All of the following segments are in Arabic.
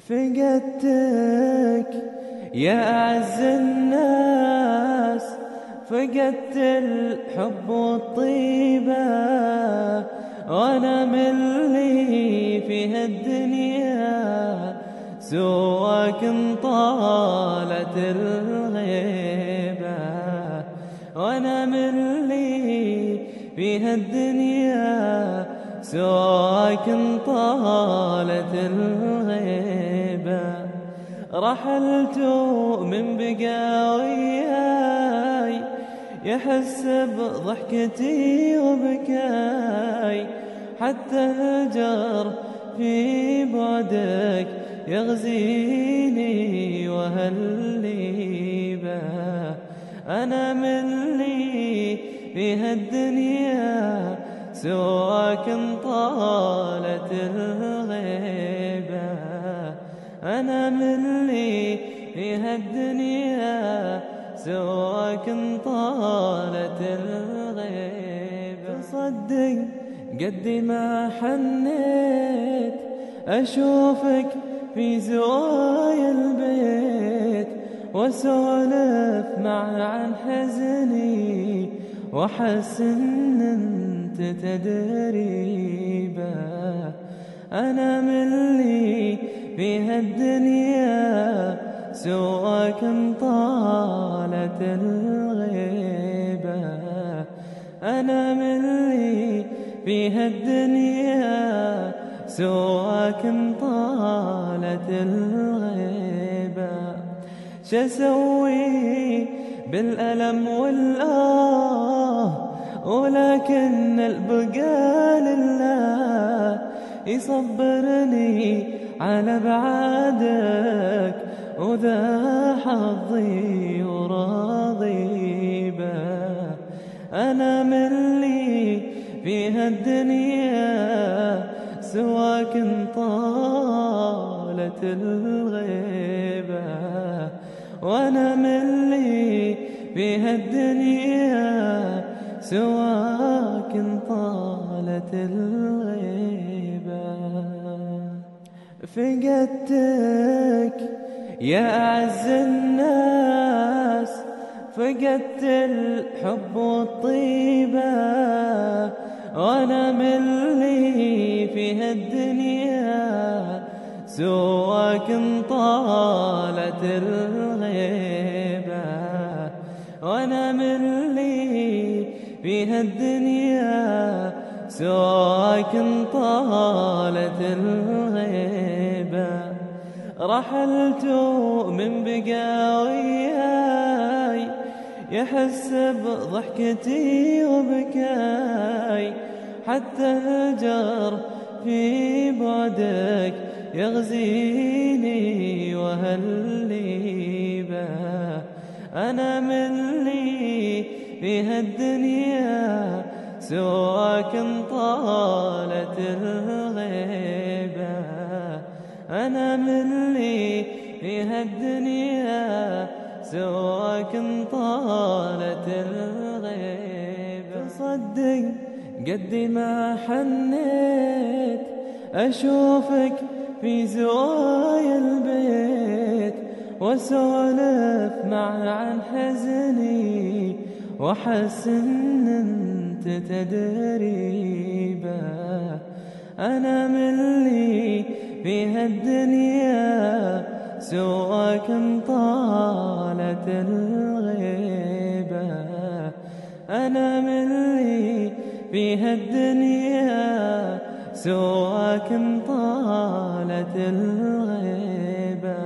فقدتك يا أعز الناس فقدت الحب والطيبة وأنا من لي في هالدنيا. سواك طالت الغيبة وأنا من لي في هالدنيا. سواك طالت الغيبة. رحلت من بقاوياي يحس بضحكتي وبكاي. حتى هجر في بعدك يغزيني وهالليبة أنا من لي في هالدنيا سواك طالت الغيبة أنا من لي في هالدنيا سواك طالت الغيبة صدق قد ما حنيت أشوفك في زوايا البيت واسولف معه عن حزني واحس ان أنت تدري أنا من لي في هالدنيا سواك طالت الغيبة. أنا من لي في هالدنيا سواك طالت الغيبة. شسوي بالألم والآه؟ ولكن البقاء لله يصبرني على بعادك وذا حظي وراضي به. أنا من لي في هالدنيا سواك طالت الغيبة. وأنا من لي في هالدنيا فقدتك. يا أعز الناس فقدت الحب والطيبة وأنا من لي في هالدنيا. سواك طالت الغيبة وأنا من لي في هالدنيا. سواك طالت الغيبة. رحلت من بقاوياي يحس بضحكتي وبكاي. حتى هجر في بعدك يغزيني وهالليبة أنا من لي في هالدنيا سواك طالت الغيبة أنا من لي في هالدنيا سواك طالت الغيبة صدق قد ما حنيت أشوفك في زوايا البيت واسولف معه عن حزني وأحس إن أنت تدري به أنا من لي في هالدنيا سواك طالت الغيبة. أنا من لي في هالدنيا سواك طالت الغيبة.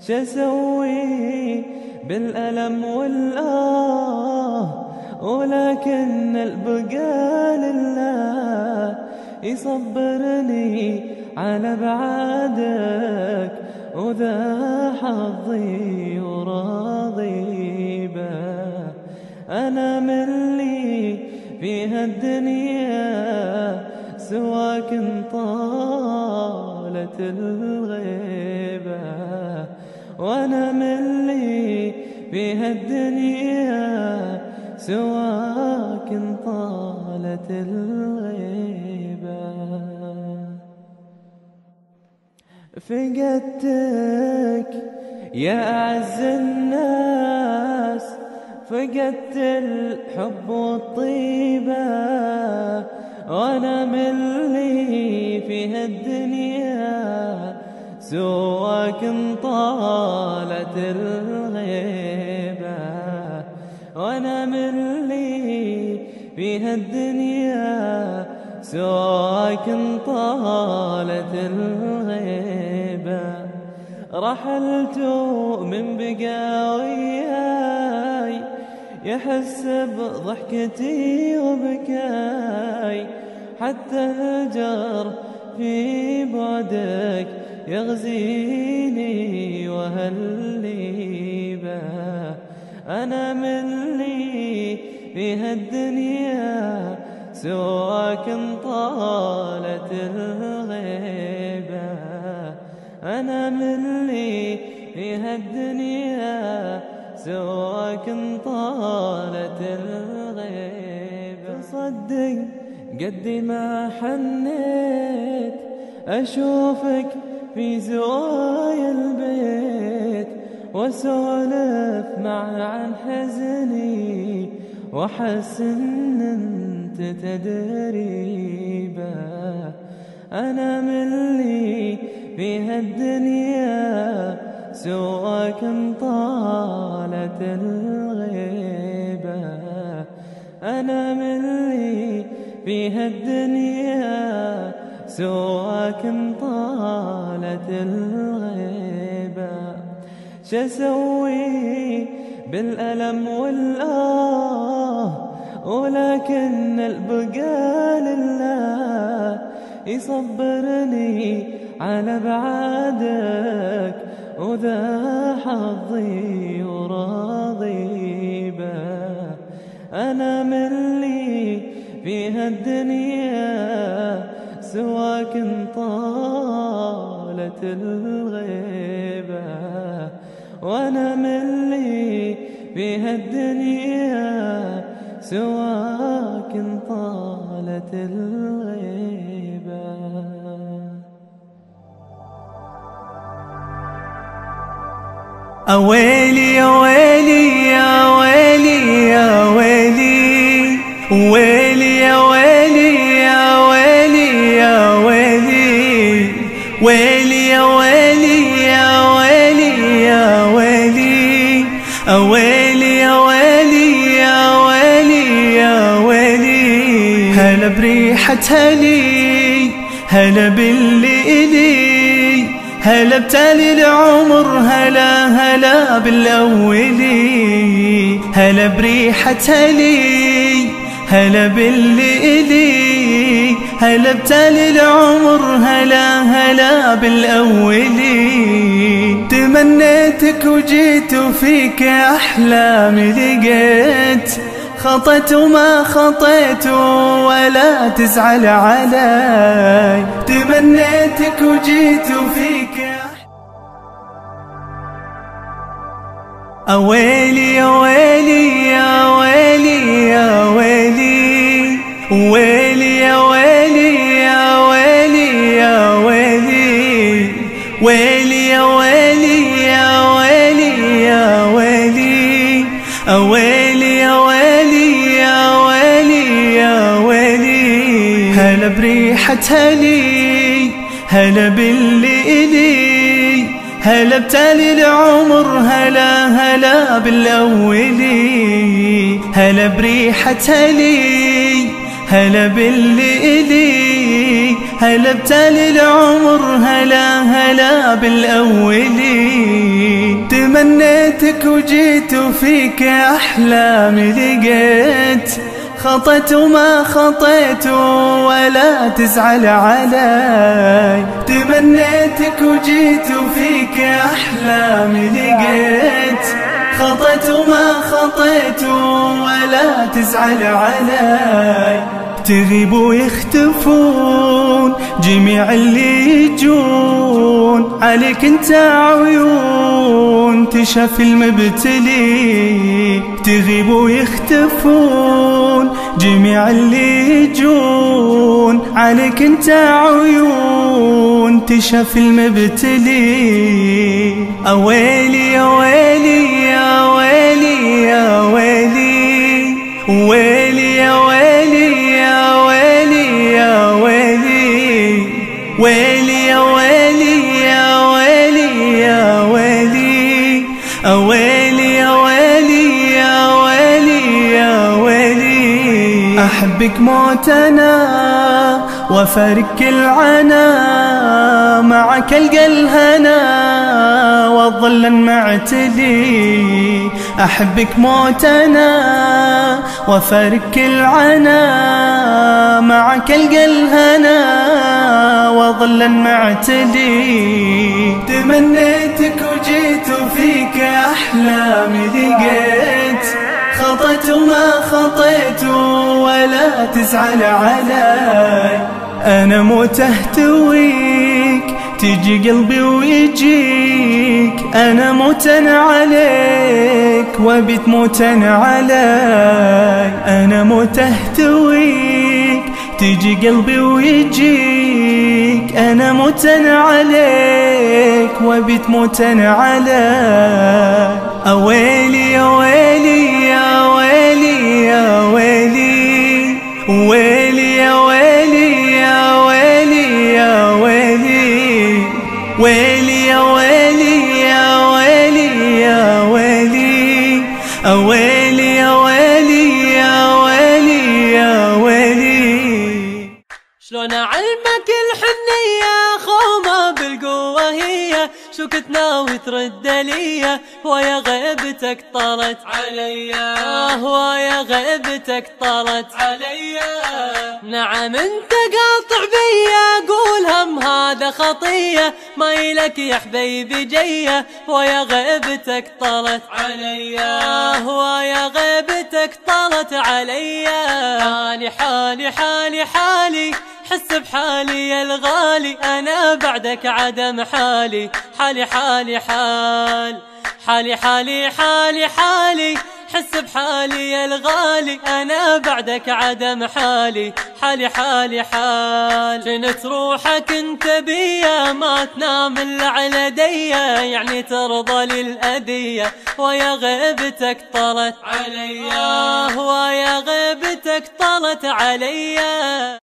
شسوي بالألم والآه ولكن البقاء يصبرني على بعادك وذا حظي وراضي به. أنا من لي في هالدنيا سواك طالت الغيبة. وأنا من لي في هالدنيا سواك طالت الغيبة. فقدتك يا أعز الناس فقدت الحب والطيبة وأنا من لي في هالدنيا. سواك طالت الغيبة وأنا من لي في هالدنيا. سواك طالت الغيبة رحلت من بقاوياي يحس بضحكتي وبكاي. حتى هجر في بعدك يغزيني وهالليبة أنا من لي في هالدنيا سواك طالت الغيبة. أنا في هالدنيا سواك طالت الغيبة صدق قد ما حنيت أشوفك في زوايا البيت. واسولف معه عن حزني واحس ان أنت تدري به أنا من لي في هالدنيا سواك طالت الغيبة. أنا من لي في هالدنيا سواك طالت الغيبة. شسوي بالألم والآه ولكن البقاء لله يصبرني على بعادك وذا حظي وراضي به. أنا من لي في هالدنيا سواك طالت الغيبة وأنا من لي في هالدنيا سواك طالت الغيبة أويلي يا ويلي يا ويلي يا ويلي ويلي يا ويلي يا ويلي يا ويلي ويلي يا ويلي يا ويلي يا ويلي أويلي يا ويلي يا ويلي يا ويلي هلا بريحة هلي هلا باللي إلي هلا بتالي العمر هلا هلا بالأولي هلا بريحة هلي هلا باللي إلي هلا بتالي العمر هلا هلا بالأولي تمنيتك وجيت وفيك أحلامي لقيت خطيت وما خطيت ولا تزعل علي. تمنيتك وجيت وفيك. أويلي يا ويلي يا ويلي يا ويلي ويلي يا ويلي يا ويلي يا ويلي ويلي هلي هلا باللي إلي هلا بتالي العمر هلا هلا بالأولي هلا بريحة هلي هلا باللي إلي هلا بتالي العمر هلا هلا بالأولي تمنيتك وجيت وفيك أحلامي لقيت خطيت وما خطيت ولا تزعل علي. تمنيتك وجيت وفيك أحلامي لقيت خطيت وما خطيت ولا تزعل علي. تغيب ويختفون جميع اللي يجون عليك انت عيون. تشافي المبتلي تغيب ويختفون جميع اللي يجون عليك انت عيون. تشافي المبتلي أويلي يا ويلي يا ويلي يا ويلي ويلي يا ويلي ويلي يا ويلي يا ويلي يا ويلي. أحبك موت أنا وفارق العنا معك القى الهنا والظل معتلي أحبك موت أنا وفارق العنا معك القى الهنا وظل معتلي تمنيتك وجيت وفيك أحلامي لقيت خطيت وما خطيت ولا تزعل علي. أنا مو تهتويك تجي قلبي ويجيك. أنا موتن عليك وبيت موتن علي. أنا مو تهتويك. تجي قلبي ويجيك. أنا موتن عليك وبيت موتن علي أويلي يا ويلي يا ويلي يا ويلي ويلي يا ويلي يا ويلي يا ويلي ويلي يا ويلي يا ويلي يا ويلي ناوي ترد لي ويا غيبتك طرت عليا. ويا غيبتك طرت عليا. نعم انت قاطع بيا قول هم هذا خطية. ما يلك يا حبيبي جية ويا غيبتك طرت عليا. ويا غيبتك طرت عليا. حالي حالي حالي حالي. حس بحالي يا الغالي أنا بعدك عدم حالي. حالي حالي حال. حالي حالي حالي حالي. حس بحالي يا الغالي أنا بعدك عدم حالي. حالي حالي حال. جنت روحك انت بيا ما تنام إلا على ديا. يعني ترضى للأذية. ويا غيبتك طلت عليا. ويا غيبتك طلت عليا.